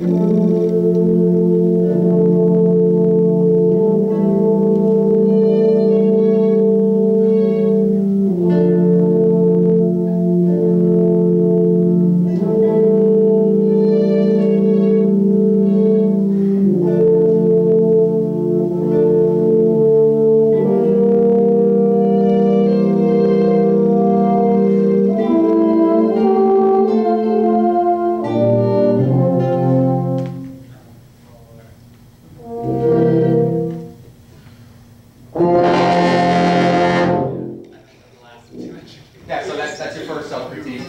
Yeah,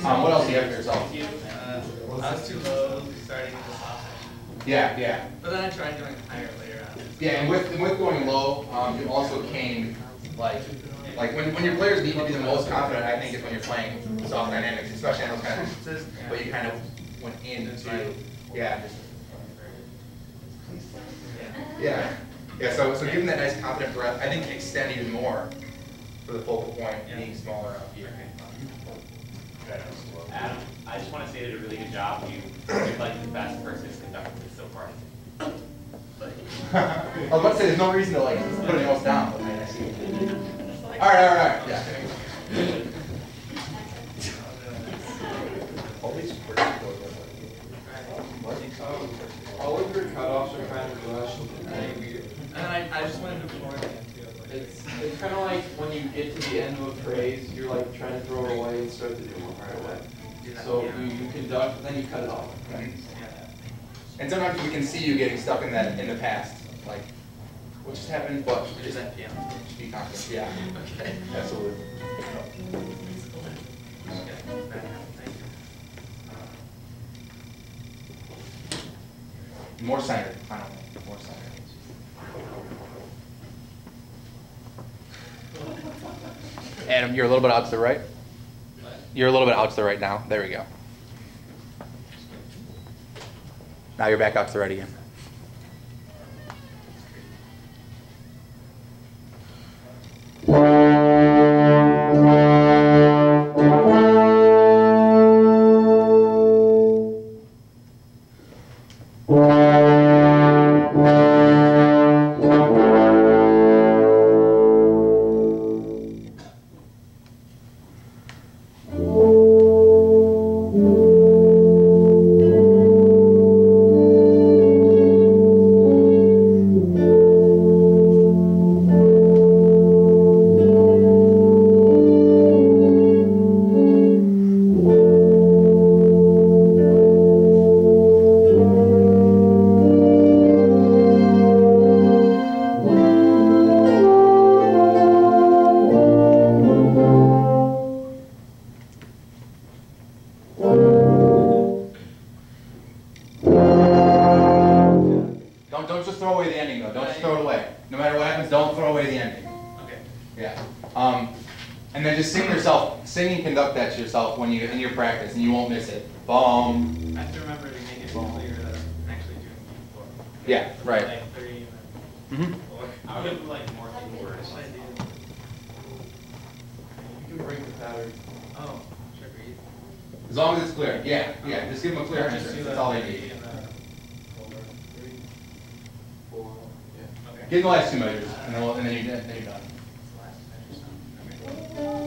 Um, what else do you have for yourself? Uh, I was too low starting with the soft end. Yeah, yeah. But then I tried going higher later on. Yeah, and with, and with going low, um, you also came, like, like when, when your players need to be the most confident, I think is when you're playing soft dynamics, especially in those kind of instances, but you kind of went into, yeah. Yeah, yeah, so, so given that nice confident breath, I think extend even more for the focal point being smaller up here. Adam, I just want to say you did a really good job. You, you're like the best person who's conducted this so far. I was about to say, there's no reason to like put anyone else down, but I I see. All right, all right, all right, yeah. All of your cutoffs are kind of rushed. And I, I just went beforehand too. Like, It's, it's kind of like when you get to the end of a phrase, you're like trying to throw it away and start the new one right away. So you, you conduct, then you cut it off. Mhm. And sometimes we can see you getting stuck in that in the past, like, what just happened, but Which is at piano. be confident, yeah, Okay. absolutely. Okay, back up, thank you. More centered, Adam, you're a little bit out to the right. You're a little bit out to the right now. There we go. Now you're back out to the right again. And then just sing yourself, sing and conduct that to yourself when you in your practice, and you won't miss it. Boom. I have to remember to make it clear that I'm actually doing four. Yeah, right. Like three and then hmm four. I would like more keywords. You can break the pattern. Oh, should I read? As long as it's clear. Yeah, yeah. Just give them a clear answer. That's all they need. and the. Three, four, yeah. Okay. Give them the last two measures, and then, we'll, and then, you, then you're done.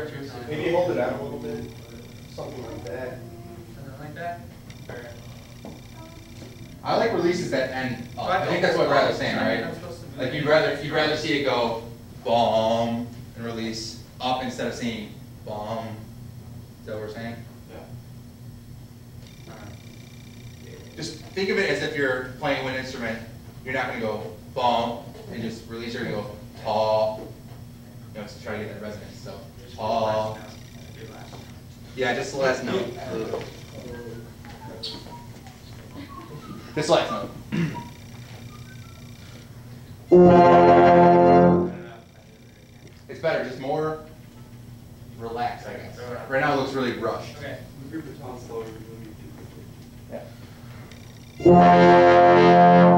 I. Characteristics. Maybe hold it out a little bit, something like that. Something like that? I like releases that end up. I think that's what Brad's saying, right? supposed to move Like you'd rather, you'd rather see it go bomb and release up instead of seeing bomb. Is that what we're saying? Yeah. Just think of it as if you're playing a wind instrument, you're not gonna go bomb and just release, you're gonna go ta. You know, to try to get that resonance, so Just ta. last note. Do last note. Yeah, just the last note. This last note. I don't know if I did it right It's better, just more relaxed, I guess. Right now it looks really rushed. Okay. Move your baton slower, you're doing it too quickly. Yeah.